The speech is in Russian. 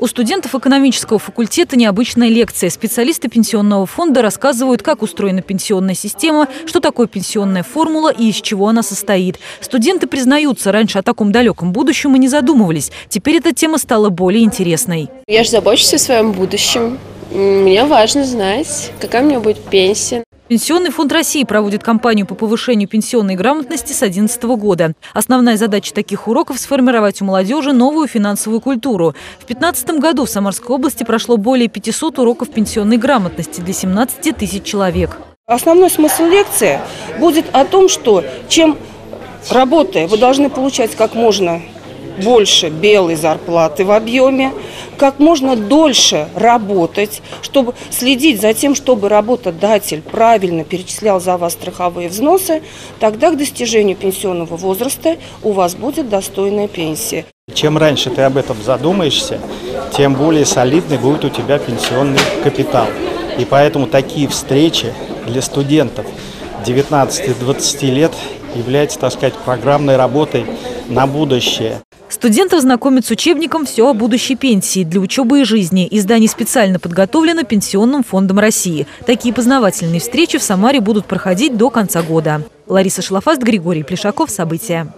У студентов экономического факультета необычная лекция. Специалисты пенсионного фонда рассказывают, как устроена пенсионная система, что такое пенсионная формула и из чего она состоит. Студенты признаются, раньше о таком далеком будущем и не задумывались. Теперь эта тема стала более интересной. Я же забочусь о своем будущем. Мне важно знать, какая у меня будет пенсия. Пенсионный фонд России проводит кампанию по повышению пенсионной грамотности с 2011 года. Основная задача таких уроков – сформировать у молодежи новую финансовую культуру. В 2015 году в Самарской области прошло более 500 уроков пенсионной грамотности для 17 тысяч человек. Основной смысл лекции будет о том, что чем работая, вы должны получать как можно больше белой зарплаты в объеме, как можно дольше работать, чтобы следить за тем, чтобы работодатель правильно перечислял за вас страховые взносы, тогда к достижению пенсионного возраста у вас будет достойная пенсия. Чем раньше ты об этом задумаешься, тем более солидный будет у тебя пенсионный капитал. И поэтому такие встречи для студентов 19-20 лет являются, так сказать, программной работой на будущее. Студентов знакомят с учебником «Все о будущей пенсии» для учебы и жизни. Издание специально подготовлено Пенсионным фондом России. Такие познавательные встречи в Самаре будут проходить до конца года. Лариса Шлафаст, Григорий Плешаков. События.